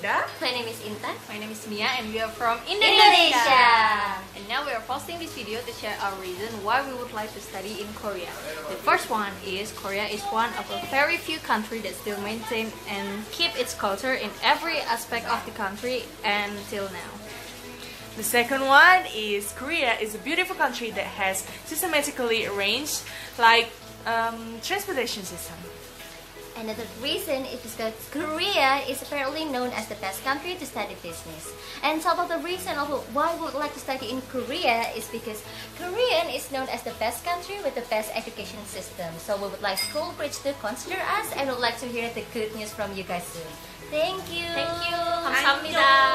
Intan. My name is Nia and we are from Indonesia. Indonesia. And now we are posting this video to share our reason why we would like to study in Korea. The first one is Korea is one of a very few countries that still maintain and keep its culture in every aspect of the country until now. The second one is Korea is a beautiful country that has systematically arranged like um, transportation system. Another reason is because Korea is apparently known as the best country to study business. And some of the reason of why we would like to study in Korea is because Korean is known as the best country with the best education system. So we would like Solbridge to consider us and would like to hear the good news from you guys soon. Thank you. Thank you. 감사합니다.